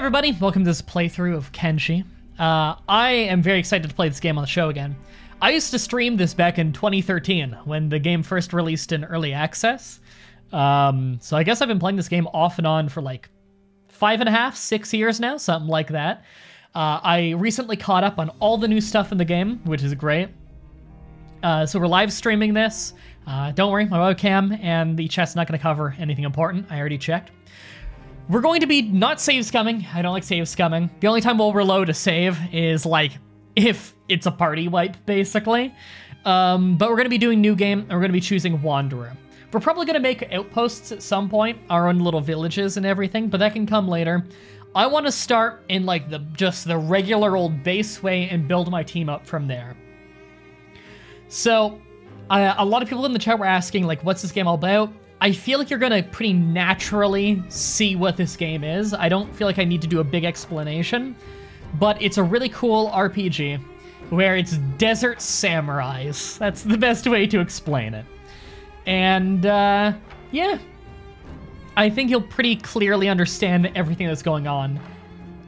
everybody, welcome to this playthrough of Kenshi. Uh, I am very excited to play this game on the show again. I used to stream this back in 2013 when the game first released in early access. Um, so I guess I've been playing this game off and on for like five and a half, six years now, something like that. Uh, I recently caught up on all the new stuff in the game, which is great. Uh, so we're live streaming this. Uh, don't worry, my webcam and the chat's not going to cover anything important. I already checked. We're going to be not save scumming. I don't like save scumming. The only time we'll reload a save is like if it's a party wipe, basically. Um, but we're going to be doing new game, and we're going to be choosing Wanderer. We're probably going to make outposts at some point, our own little villages and everything, but that can come later. I want to start in like the just the regular old base way and build my team up from there. So, uh, a lot of people in the chat were asking like, what's this game all about? I feel like you're gonna pretty naturally see what this game is. I don't feel like I need to do a big explanation, but it's a really cool RPG where it's desert samurais. That's the best way to explain it. And, uh, yeah. I think you'll pretty clearly understand everything that's going on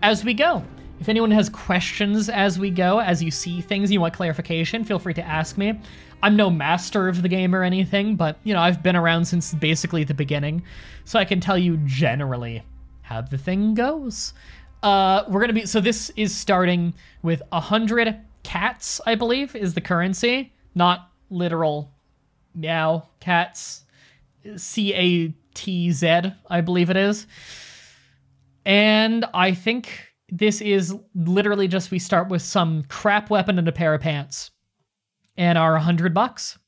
as we go. If anyone has questions as we go, as you see things, you want clarification, feel free to ask me. I'm no master of the game or anything, but, you know, I've been around since basically the beginning, so I can tell you generally how the thing goes. Uh, we're gonna be, so this is starting with a 100 cats, I believe, is the currency, not literal meow cats. C A T Z, I believe it is. And I think this is literally just we start with some crap weapon and a pair of pants and our 100 bucks.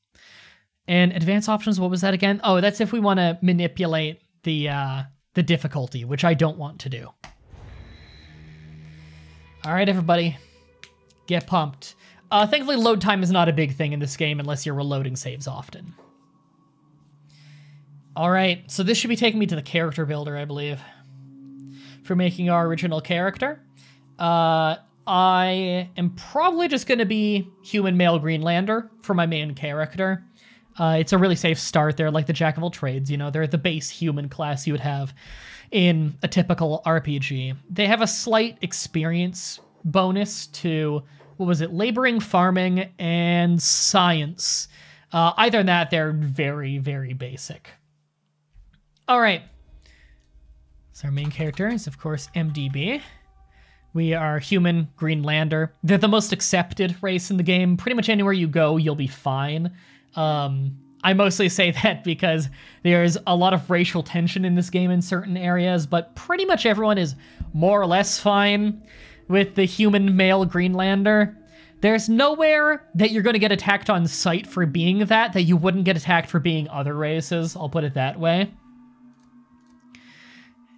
And advanced options, what was that again? Oh, that's if we want to manipulate the uh, the difficulty, which I don't want to do. All right, everybody, get pumped. Uh, thankfully, load time is not a big thing in this game unless you're reloading saves often. All right, so this should be taking me to the character builder, I believe for making our original character. Uh, I am probably just going to be human male Greenlander for my main character. Uh, it's a really safe start. They're like the jack of all trades, you know, they're the base human class you would have in a typical RPG. They have a slight experience bonus to, what was it, laboring, farming, and science. Uh, either than that, they're very, very basic. All right. So our main character is, of course, MDB. We are human Greenlander. They're the most accepted race in the game. Pretty much anywhere you go, you'll be fine. Um, I mostly say that because there's a lot of racial tension in this game in certain areas, but pretty much everyone is more or less fine with the human male Greenlander. There's nowhere that you're going to get attacked on sight for being that that you wouldn't get attacked for being other races. I'll put it that way.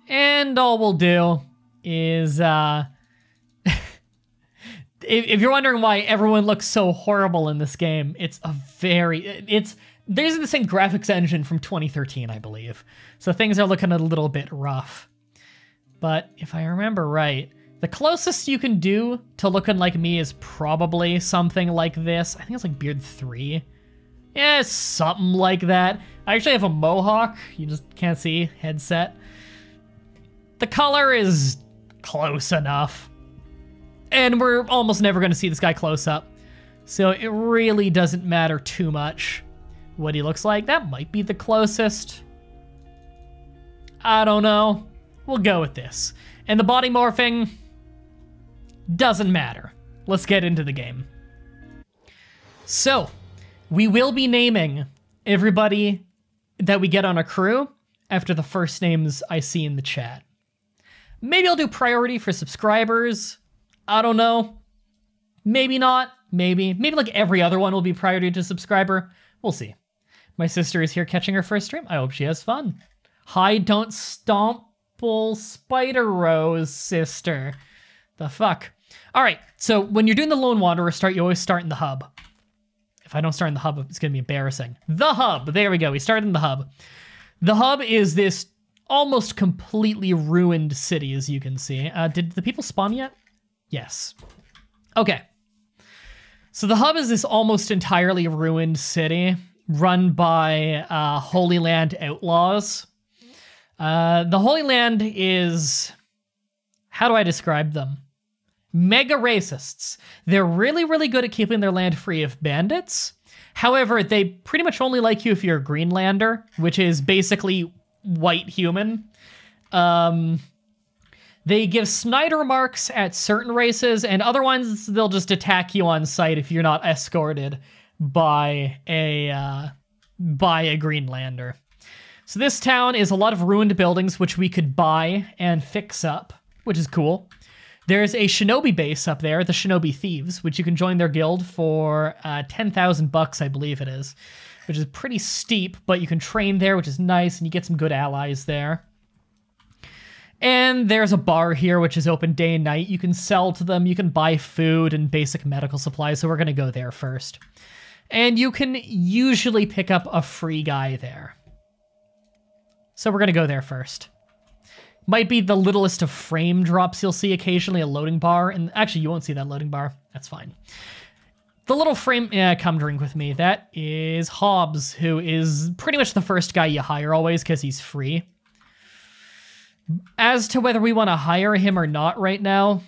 And all we'll do is, uh, if, you're wondering why everyone looks so horrible in this game, it's a very, it's, there's the same graphics engine from 2013, I believe. So things are looking a little bit rough. But if I remember right, the closest you can do to looking like me is probably something like this. I think it's like Beard 3. Yeah, something like that. I actually have a mohawk. You just can't see headset. The color is close enough. And we're almost never going to see this guy close up. So it really doesn't matter too much what he looks like. That might be the closest. I don't know. We'll go with this. And the body morphing doesn't matter. Let's get into the game. So, we will be naming everybody that we get on a crew after the first names I see in the chat. Maybe I'll do priority for subscribers. I don't know. Maybe not. Maybe. Maybe like every other one will be priority to subscriber. We'll see. My sister is here catching her first stream. I hope she has fun. Hi, don't stomple Spider Rose, sister. The fuck? All right, so when you're doing the Lone Wanderer start, you always start in the hub. If I don't start in the hub, it's gonna be embarrassing. The hub, there we go, we started in the hub. The hub is this almost completely ruined city, as you can see. Uh, did the people spawn yet? Yes. Okay. So the hub is this almost entirely ruined city run by uh, Holy Land outlaws. Uh, the Holy Land is how do I describe them? Mega racists. They're really, really good at keeping their land free of bandits. However, they pretty much only like you if you're a Greenlander, which is basically white human. Um, they give snide remarks at certain races, and other ones they'll just attack you on sight if you're not escorted by a uh, by a Greenlander. So this town is a lot of ruined buildings which we could buy and fix up, which is cool. There's a shinobi base up there, the Shinobi Thieves, which you can join their guild for uh, 10,000 bucks, I believe it is, which is pretty steep, but you can train there, which is nice, and you get some good allies there. And there's a bar here, which is open day and night. You can sell to them, you can buy food and basic medical supplies, so we're going to go there first. And you can usually pick up a free guy there. So we're going to go there first. Might be the littlest of frame drops you'll see occasionally, a loading bar. And actually, you won't see that loading bar. That's fine. The little frame, yeah, come drink with me. That is Hobbs, who is pretty much the first guy you hire always because he's free. As to whether we want to hire him or not right now,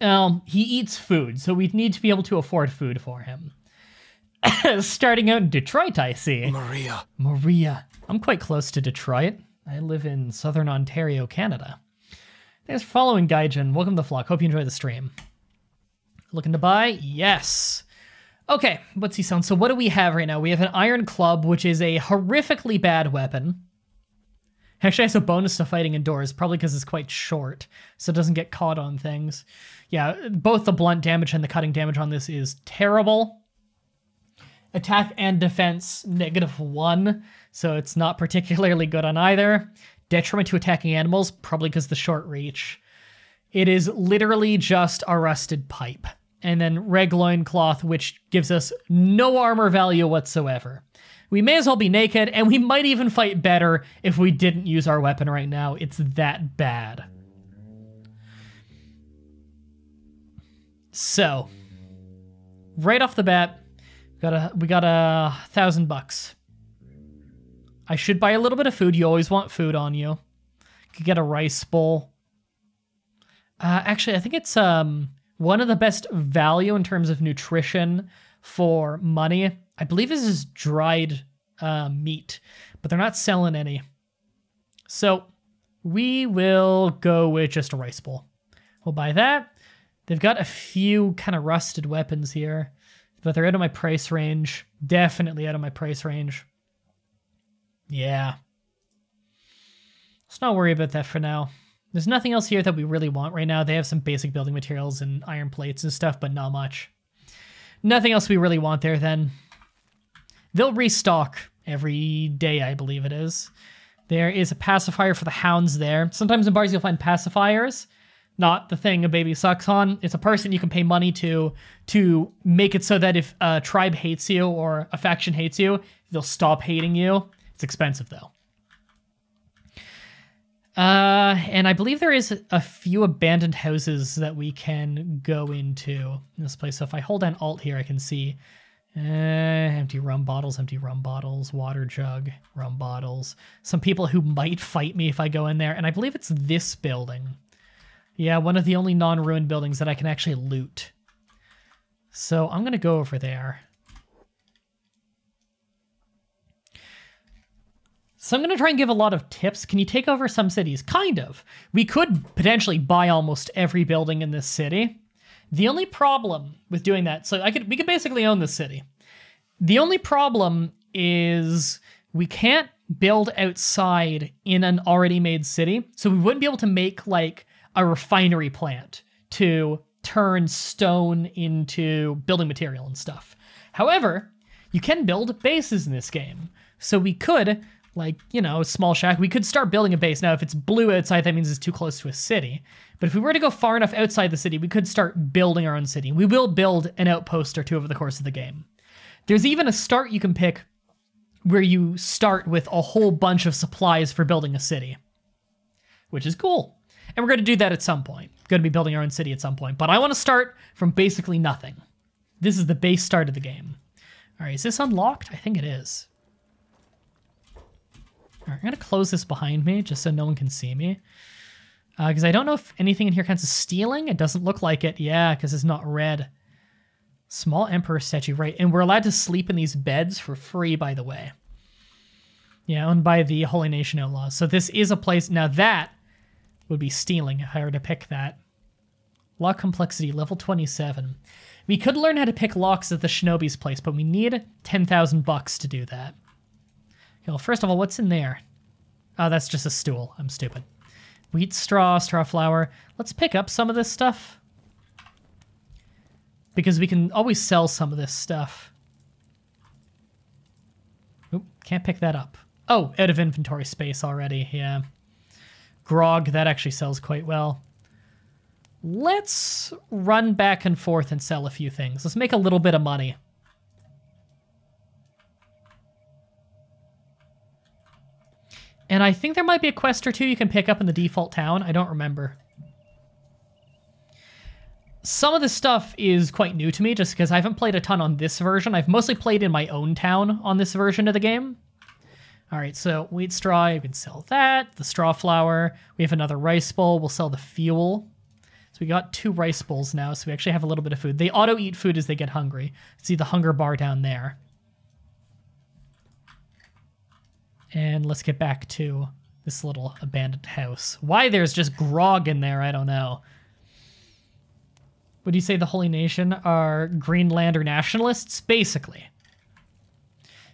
um, he eats food, so we need to be able to afford food for him. Starting out in Detroit, I see. Maria. Maria. I'm quite close to Detroit. I live in southern Ontario, Canada. Thanks for following, Gaijin. Welcome to the flock. Hope you enjoy the stream. Looking to buy? Yes. Okay, what's he selling? So what do we have right now? We have an iron club, which is a horrifically bad weapon. Actually has a bonus to fighting indoors, probably because it's quite short, so it doesn't get caught on things. Yeah, both the blunt damage and the cutting damage on this is terrible. Attack and defense, negative one. So it's not particularly good on either. Detriment to attacking animals, probably because the short reach. It is literally just a rusted pipe. And then reg cloth, which gives us no armor value whatsoever. We may as well be naked, and we might even fight better if we didn't use our weapon right now. It's that bad. So, right off the bat, got a we got a thousand bucks. I should buy a little bit of food. You always want food on you. Could get a rice bowl. Uh, actually, I think it's um one of the best value in terms of nutrition for money. I believe this is dried uh, meat, but they're not selling any. So we will go with just a rice bowl. We'll buy that. They've got a few kind of rusted weapons here, but they're out of my price range. Definitely out of my price range. Yeah. Let's not worry about that for now. There's nothing else here that we really want right now. They have some basic building materials and iron plates and stuff, but not much. Nothing else we really want there then. They'll restock every day, I believe it is. There is a pacifier for the hounds there. Sometimes in bars you'll find pacifiers. Not the thing a baby sucks on. It's a person you can pay money to to make it so that if a tribe hates you or a faction hates you, they'll stop hating you. It's expensive though. Uh, and I believe there is a few abandoned houses that we can go into in this place. So if I hold down Alt here, I can see uh, empty rum bottles, empty rum bottles, water jug, rum bottles. Some people who might fight me if I go in there. And I believe it's this building. Yeah, one of the only non-ruined buildings that I can actually loot. So I'm going to go over there. So I'm going to try and give a lot of tips. Can you take over some cities? Kind of. We could potentially buy almost every building in this city. The only problem with doing that, so I could we could basically own this city. The only problem is we can't build outside in an already made city. So we wouldn't be able to make like a refinery plant to turn stone into building material and stuff. However, you can build bases in this game. So we could like, you know, small shack. We could start building a base. Now, if it's blue outside, that means it's too close to a city. But if we were to go far enough outside the city, we could start building our own city. We will build an outpost or two over the course of the game. There's even a start you can pick where you start with a whole bunch of supplies for building a city, which is cool. And we're going to do that at some point. Going to be building our own city at some point. But I want to start from basically nothing. This is the base start of the game. All right, is this unlocked? I think it is. All right, I'm gonna close this behind me just so no one can see me. Because uh, I don't know if anything in here counts as stealing. It doesn't look like it. Yeah, because it's not red. Small Emperor statue, right. And we're allowed to sleep in these beds for free, by the way. Yeah, owned by the Holy Nation Outlaws. So this is a place... Now that would be stealing if I were to pick that. Lock complexity, level 27. We could learn how to pick locks at the Shinobi's place, but we need 10,000 bucks to do that. Okay, well, first of all, what's in there? Oh, that's just a stool. I'm stupid. Wheat straw, straw flour. Let's pick up some of this stuff. Because we can always sell some of this stuff. Oop, can't pick that up. Oh, out of inventory space already, yeah. Grog, that actually sells quite well. Let's run back and forth and sell a few things. Let's make a little bit of money. And I think there might be a quest or two you can pick up in the default town. I don't remember. Some of this stuff is quite new to me just because I haven't played a ton on this version. I've mostly played in my own town on this version of the game. All right, so wheat straw, you can sell that. The straw flour. We have another rice bowl. We'll sell the fuel. So we got two rice bowls now, so we actually have a little bit of food. They auto-eat food as they get hungry. See the hunger bar down there. And let's get back to this little abandoned house. Why there's just grog in there, I don't know. Would you say the Holy Nation are Greenlander nationalists? Basically.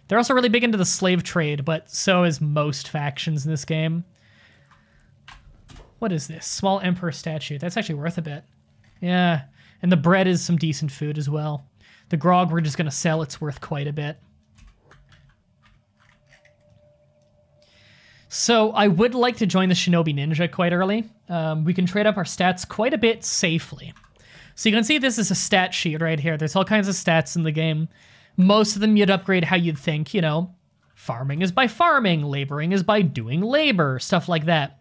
They're also really big into the slave trade, but so is most factions in this game. What is this? Small Emperor statue. That's actually worth a bit. Yeah. And the bread is some decent food as well. The grog we're just going to sell. It's worth quite a bit. So I would like to join the Shinobi Ninja quite early. Um, we can trade up our stats quite a bit safely. So you can see this is a stat sheet right here. There's all kinds of stats in the game. Most of them you'd upgrade how you'd think, you know, farming is by farming, laboring is by doing labor, stuff like that.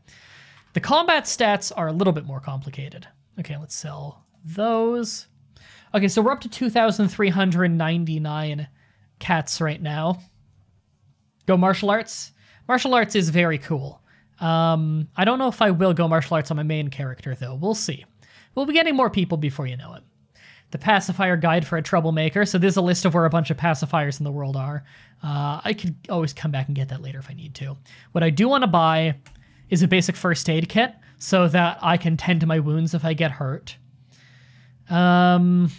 The combat stats are a little bit more complicated. Okay, let's sell those. Okay, so we're up to 2,399 cats right now. Go martial arts. Martial arts is very cool. Um, I don't know if I will go martial arts on my main character, though. We'll see. We'll be getting more people before you know it the pacifier guide for a troublemaker. So there's a list of where a bunch of pacifiers in the world are. Uh, I could always come back and get that later if I need to. What I do want to buy is a basic first aid kit so that I can tend to my wounds if I get hurt. Um,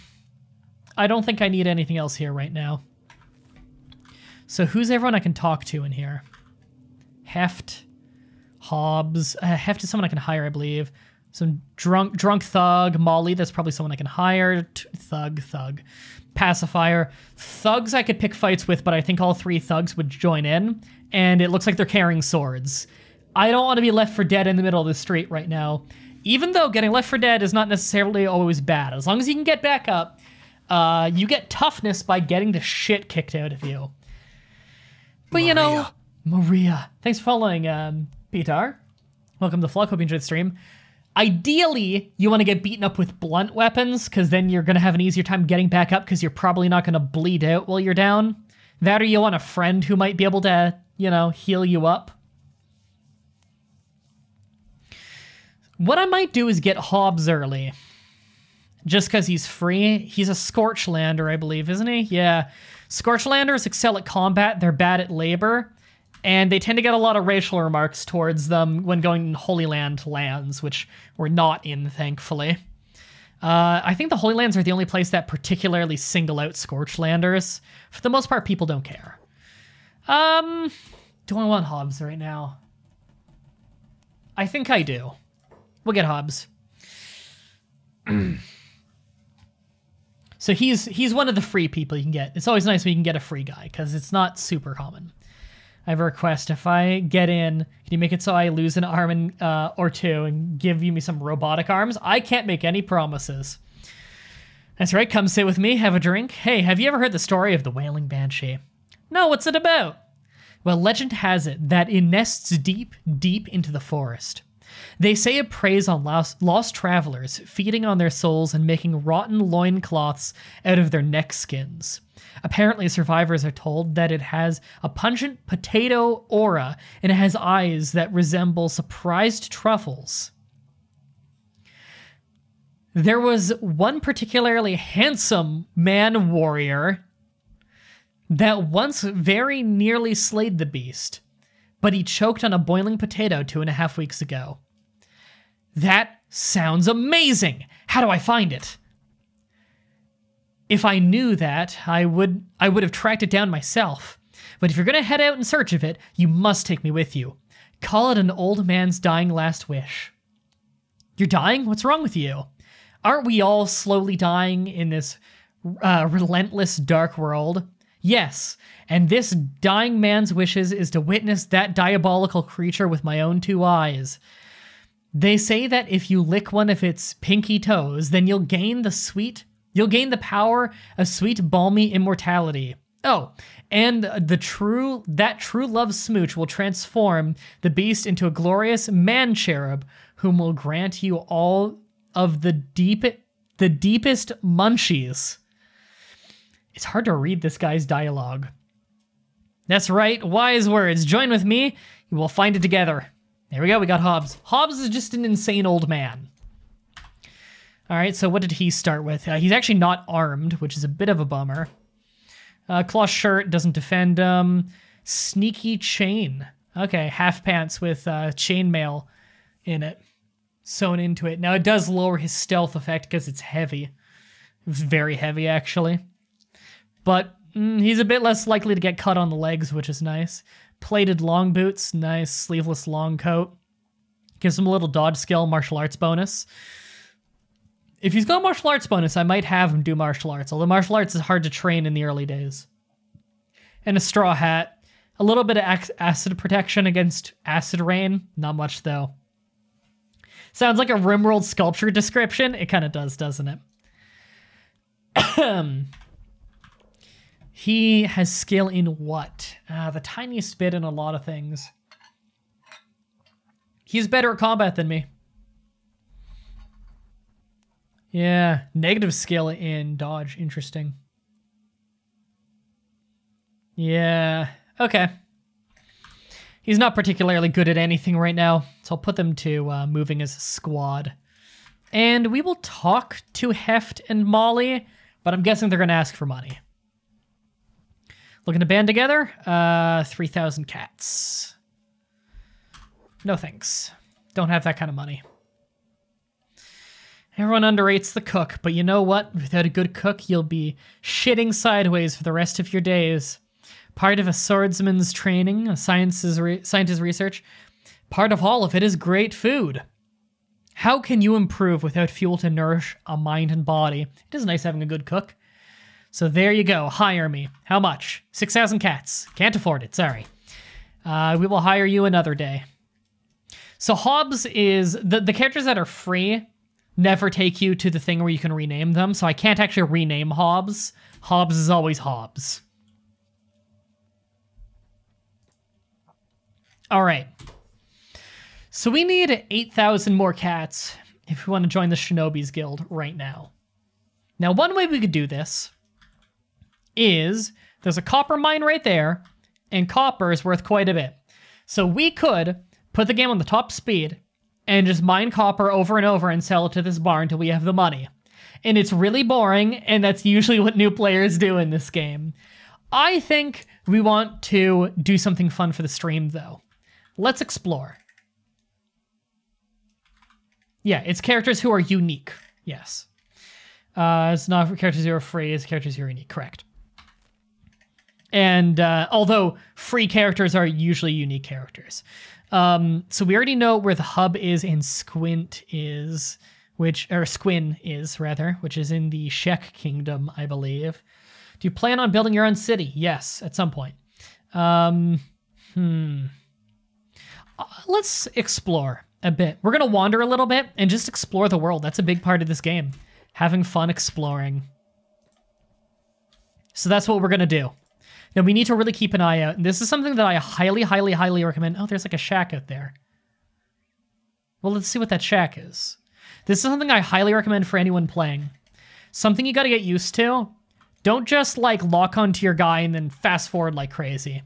I don't think I need anything else here right now. So who's everyone I can talk to in here? Heft, Hobbs. Uh, Heft is someone I can hire, I believe. Some drunk drunk thug, Molly, that's probably someone I can hire. Thug, thug. Pacifier. Thugs I could pick fights with, but I think all three thugs would join in. And it looks like they're carrying swords. I don't want to be left for dead in the middle of the street right now. Even though getting left for dead is not necessarily always bad. As long as you can get back up, uh, you get toughness by getting the shit kicked out of you. But Maria. you know, Maria. Thanks for following, um, Peter. Welcome to the Flock. Hope you enjoyed the stream. Ideally, you want to get beaten up with blunt weapons, because then you're going to have an easier time getting back up, because you're probably not going to bleed out while you're down. That or you want a friend who might be able to, you know, heal you up. What I might do is get Hobbs early. Just because he's free. He's a Scorchlander, I believe, isn't he? Yeah. Scorchlanders excel at combat. They're bad at labor and they tend to get a lot of racial remarks towards them when going in Holy Land lands, which we're not in, thankfully. Uh, I think the Holy Lands are the only place that particularly single out Scorchlanders. For the most part, people don't care. Um, do I want Hobbs right now? I think I do. We'll get Hobbs. so he's he's one of the free people you can get. It's always nice when you can get a free guy because it's not super common. I have a request. If I get in, can you make it so I lose an arm and, uh, or two and give you me some robotic arms? I can't make any promises. That's right. Come sit with me. Have a drink. Hey, have you ever heard the story of the Wailing Banshee? No, what's it about? Well, legend has it that it nests deep, deep into the forest. They say it preys on lost, lost travelers, feeding on their souls and making rotten loincloths out of their neck skins. Apparently, survivors are told that it has a pungent potato aura and it has eyes that resemble surprised truffles. there was one particularly handsome man warrior that once very nearly slayed the beast, but he choked on a boiling potato two and a half weeks ago. That sounds amazing! How do I find it? If I knew that, I would I would have tracked it down myself. But if you're gonna head out in search of it, you must take me with you. Call it an old man's dying last wish. You're dying? What's wrong with you? Aren't we all slowly dying in this uh, relentless dark world? Yes, and this dying man's wishes is to witness that diabolical creature with my own two eyes. They say that if you lick one of its pinky toes, then you'll gain the sweet, you'll gain the power of sweet balmy immortality. Oh, and the true that true love smooch will transform the beast into a glorious man cherub whom will grant you all of the deep the deepest munchies. It's hard to read this guy's dialogue. That's right, wise words. Join with me, you will find it together. There we go, we got Hobbs. Hobbs is just an insane old man. All right, so what did he start with? Uh, he's actually not armed, which is a bit of a bummer. Uh, cloth shirt doesn't defend him. Sneaky chain. Okay, half pants with uh, chainmail in it sewn into it. Now it does lower his stealth effect because it's heavy. Very heavy actually. But mm, he's a bit less likely to get cut on the legs, which is nice. Plated long boots, nice sleeveless long coat. Gives him a little dodge skill, martial arts bonus. If he's got martial arts bonus, I might have him do martial arts, although martial arts is hard to train in the early days. And a straw hat. A little bit of acid protection against acid rain, not much though. Sounds like a Rimworld sculpture description. It kind of does, doesn't it? he has skill in what? Uh, the tiniest bit in a lot of things. He's better at combat than me. Yeah, negative skill in dodge. Interesting. Yeah, okay. He's not particularly good at anything right now, so I'll put them to uh, moving as a squad. And we will talk to Heft and Molly, but I'm guessing they're going to ask for money. Looking to band together? Uh, 3,000 cats. No thanks. Don't have that kind of money. Everyone underrates the cook, but you know what? Without a good cook, you'll be shitting sideways for the rest of your days part of a swordsman's training, a science's re- scientist research. Part of all of it is great food. How can you improve without fuel to nourish a mind and body? It is nice having a good cook. So there you go. Hire me. How much? 6,000 cats. Can't afford it. Sorry. Uh, we will hire you another day. So Hobbs is the, the characters that are free never take you to the thing where you can rename them. So I can't actually rename Hobbs. Hobbs is always Hobbs. All right. So we need 8,000 more cats if we want to join the Shinobi's Guild right now. Now, one way we could do this is there's a copper mine right there, and copper is worth quite a bit. So we could put the game on the top speed and just mine copper over and over and sell it to this bar until we have the money. And it's really boring, and that's usually what new players do in this game. I think we want to do something fun for the stream, though. Let's explore. Yeah, it's characters who are unique. Yes. Uh, it's not characters who are free, it's characters who are unique. Correct. And uh, although free characters are usually unique characters. Um, so we already know where the hub is in Squint is, which, or Squin is, rather, which is in the Shek Kingdom, I believe. Do you plan on building your own city? Yes, at some point. Um, hmm let's explore a bit. We're to wander a little bit and just explore the world. That's a big part of this game. Having fun exploring. So that's what we're to do. Now we need to really keep an eye out. And this is something that I highly, highly, highly recommend. Oh, there's like a shack out there. Well, let's see what that shack is. This is something I highly recommend for anyone playing. Something you got to get used to. Don't just like lock onto your guy and then fast forward like crazy.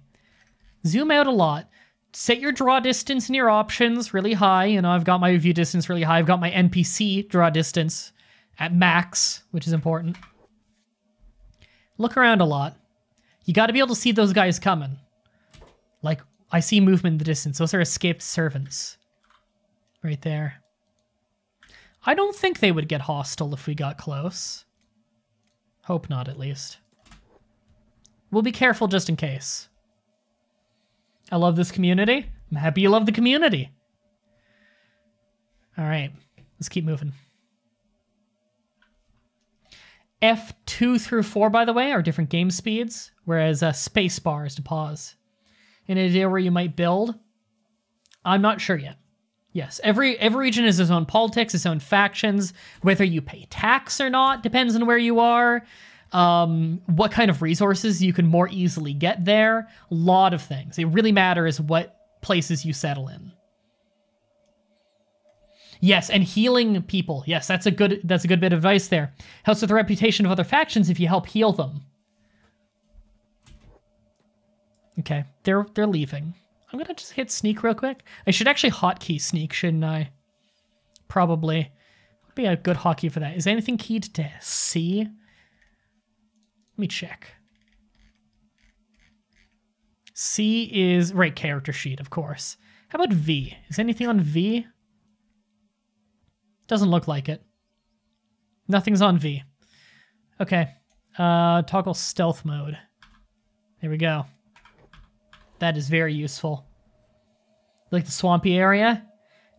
Zoom out a lot set your draw distance and your options really high. You know, I've got my view distance really high. I've got my NPC draw distance at max, which is important. Look around a lot. You got to be able to see those guys coming. Like, I see movement in the distance. Those are escaped servants. Right there. I don't think they would get hostile if we got close. Hope not, at least. We'll be careful just in case. I love this community. I'm happy you love the community. All right, let's keep moving. F2 through 4, by the way, are different game speeds, whereas uh, space bar is to pause. An idea where you might build? I'm not sure yet. Yes, every every region has its own politics, its own factions. Whether you pay tax or not depends on where you are. Um, what kind of resources you can more easily get there. A lot of things. It really matters what places you settle in. Yes, and healing people. Yes, that's a good that's a good bit of advice there. Helps with the reputation of other factions if you help heal them. Okay, they're they're leaving. I'm gonna just hit sneak real quick. I should actually hotkey sneak, shouldn't I? Probably. Would be a good hotkey for that. Is anything keyed to C? Let me check. C is right character sheet, of course. How about V? Is anything on V? Doesn't look like it. Nothing's on V. Okay. Uh, toggle stealth mode. There we go. That is very useful. Like the swampy area?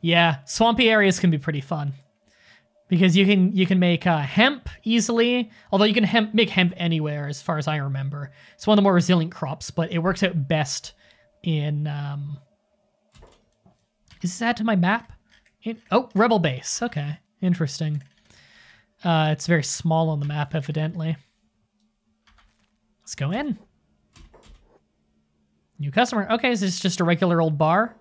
Yeah, swampy areas can be pretty fun. Because you can you can make uh, hemp easily, although you can hemp, make hemp anywhere as far as I remember. It's one of the more resilient crops, but it works out best in... Um... Is that to my map? Oh, Rebel Base. Okay, interesting. Uh, it's very small on the map, evidently. Let's go in. New customer. Okay, is this just a regular old bar?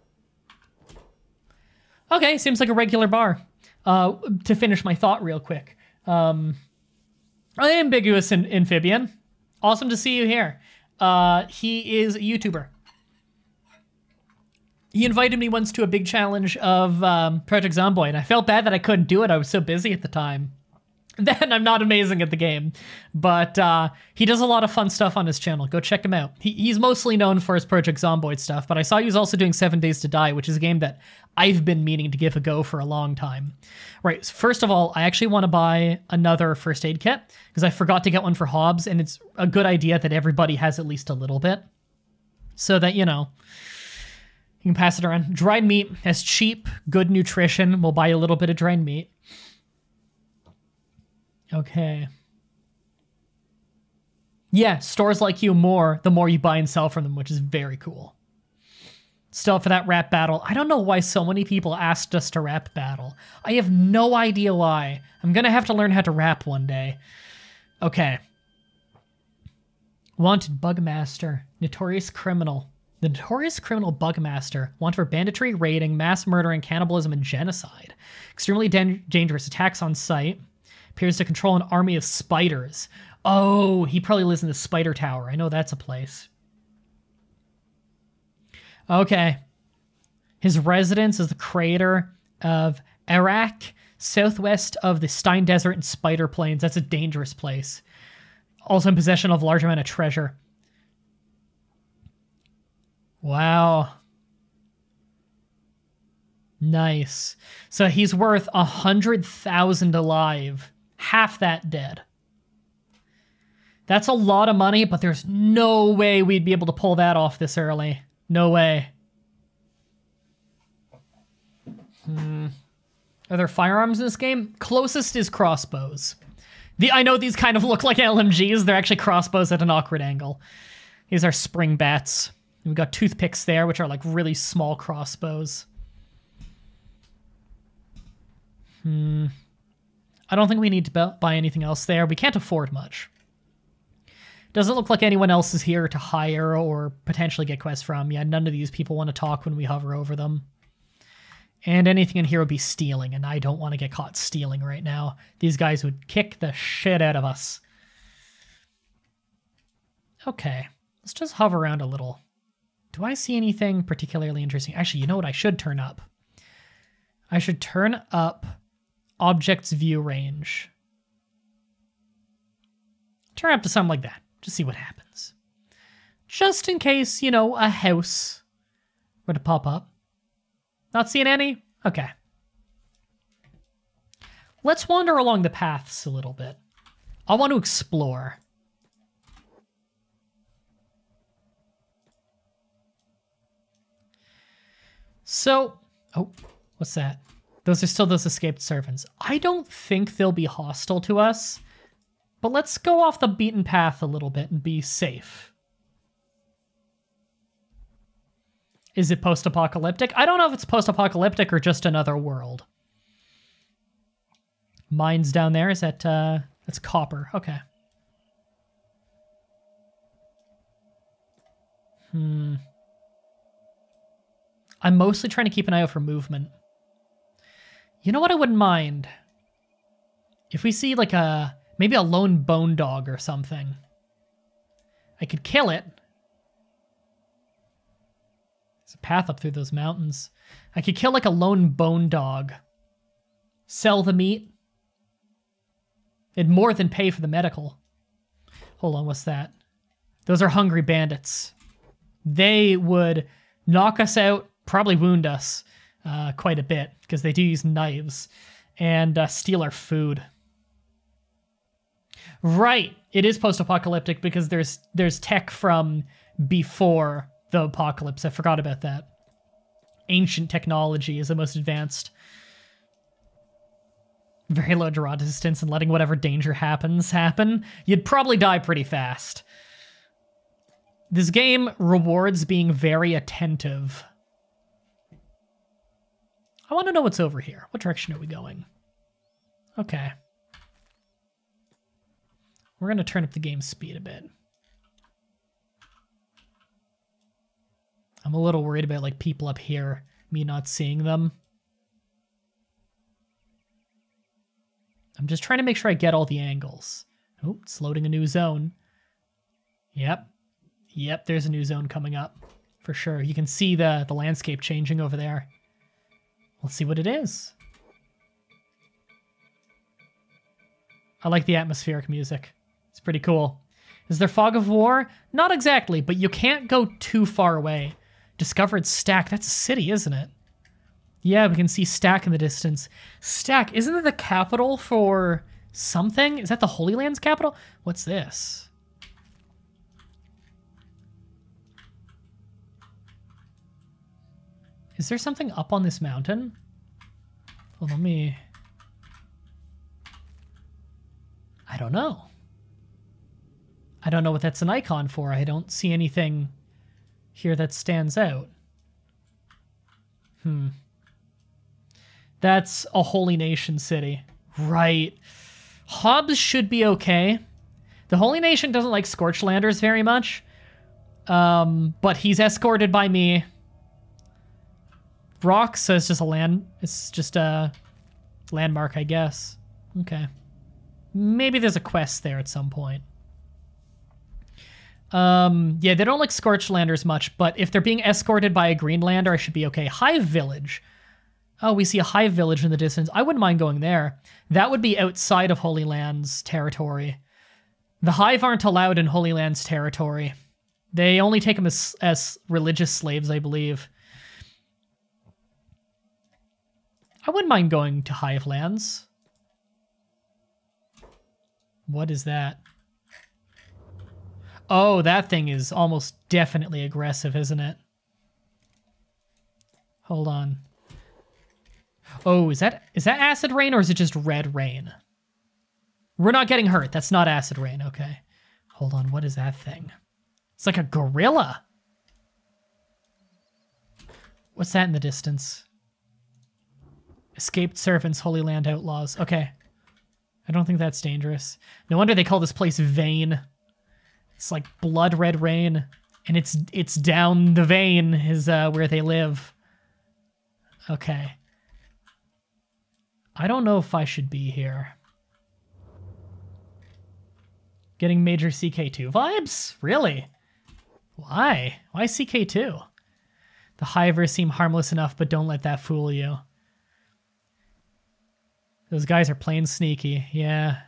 Okay, seems like a regular bar. Uh, to finish my thought real quick. Um, ambiguous amphibian. Awesome to see you here. Uh, he is a YouTuber. He invited me once to a big challenge of um, Project Zomboid, and I felt bad that I couldn't do it. I was so busy at the time. Then I'm not amazing at the game, but uh, he does a lot of fun stuff on his channel. Go check him out. He, he's mostly known for his Project Zomboid stuff, but I saw he was also doing Seven Days to Die, which is a game that I've been meaning to give a go for a long time. Right, first of all, I actually want to buy another first aid kit because I forgot to get one for Hobbs, and it's a good idea that everybody has at least a little bit so that, you know, you can pass it around. Dried meat has cheap, good nutrition. We'll buy a little bit of dried meat. Okay. Yeah, stores like you more the more you buy and sell from them, which is very cool. Still for that rap battle. I don't know why so many people asked us to rap battle. I have no idea why. I'm gonna have to learn how to rap one day. Okay. Wanted Bugmaster. Notorious criminal. The notorious criminal Bugmaster, wanted for banditry, raiding, mass murdering, cannibalism, and genocide. Extremely dangerous attacks on sight appears to control an army of spiders. Oh, he probably lives in the spider tower. I know that's a place. Okay. His residence is the crater of Iraq, southwest of the Stenn Desert and Spider Plains. That's a dangerous place. Also in possession of a large amount of treasure. Wow. Nice. So he's worth a hundred thousand alive half that dead. That's a lot of money, but there's no way we'd be able to pull that off this early. No way. Hmm. Are there firearms in this game? Closest is crossbows. The I know these kind of look like LMGs. They're actually crossbows at an awkward angle. These are spring bats. We've got toothpicks there, which are like really small crossbows. Hmm. I don't think we need to buy anything else there. We can't afford much. Doesn't look like anyone else is here to hire or potentially get quests from. Yeah, none of these people want to talk when we hover over them. And anything in here would be stealing, and I don't want to get caught stealing right now. These guys would kick the shit out of us. Okay, let's just hover around a little. Do I see anything particularly interesting? Actually, you know what I should turn up? I should turn up objects view range. Turn up to something like that. Just see what happens. Just in case, you know, a house were to pop up. Not seeing any? Okay. Let's wander along the paths a little bit. I want to explore. So, oh, what's that? Those are still those escaped servants. I don't think they'll be hostile to us, but let's go off the beaten path a little bit and be safe. Is it post-apocalyptic? I don't know if it's post-apocalyptic or just another world. Mines down there, is that, uh, that's copper, okay. Hmm. I'm mostly trying to keep an eye out for movement. You know what I wouldn't mind? If we see like a, maybe a lone bone dog or something. I could kill it. There's a path up through those mountains. I could kill like a lone bone dog. Sell the meat. It'd more than pay for the medical. Hold on, what's that? Those are hungry bandits. They would knock us out, probably wound us uh, quite a bit because they do use knives and uh, steal our food. Right, it is post-apocalyptic because there's there's tech from before the apocalypse. I forgot about that. Ancient technology is the most advanced. Very low draw distance and letting whatever danger happens happen. You'd probably die pretty fast. This game rewards being very attentive I want to know what's over here. What direction are we going? Okay. We're going to turn up the game speed a bit. I'm a little worried about like people up here, me not seeing them. I'm just trying to make sure I get all the angles. Oh, it's loading a new zone. Yep. Yep, there's a new zone coming up. For sure. You can see the, the landscape changing over there. Let's see what it is. I like the atmospheric music. It's pretty cool. Is there fog of war? Not exactly, but you can't go too far away. Discovered Stack. That's a city, isn't it? Yeah, we can see Stack in the distance. Stack, isn't it the capital for something? Is that the Holy Land's capital? What's this? Is there something up on this mountain? Well, let me... I don't know. I don't know what that's an icon for. I don't see anything here that stands out. Hmm. That's a Holy Nation city. Right. Hobbs should be okay. The Holy Nation doesn't like Scorchlanders very much. Um, but he's escorted by me rock, so it's just a land. It's just a landmark, I guess. Okay. Maybe there's a quest there at some point. Um, yeah, they don't like Scorchlanders much, but if they're being escorted by a Greenlander, I should be okay. Hive Village. Oh, we see a Hive Village in the distance. I wouldn't mind going there. That would be outside of Holy Land's territory. The Hive aren't allowed in Holy Land's territory. They only take them as, as religious slaves, I believe. I wouldn't mind going to Hive Lands. What is that? Oh, that thing is almost definitely aggressive, isn't it? Hold on. Oh, is that is that acid rain or is it just red rain? We're not getting hurt. That's not acid rain. Okay. Hold on. What is that thing? It's like a gorilla. What's that in the distance? Escaped servants, Holy Land outlaws. Okay. I don't think that's dangerous. No wonder they call this place Vein. It's like blood red rain. And it's it's down the vein is uh, where they live. Okay. I don't know if I should be here. Getting major CK2 vibes? Really? Why? Why CK2? The hivers seem harmless enough, but don't let that fool you. Those guys are playing sneaky. Yeah.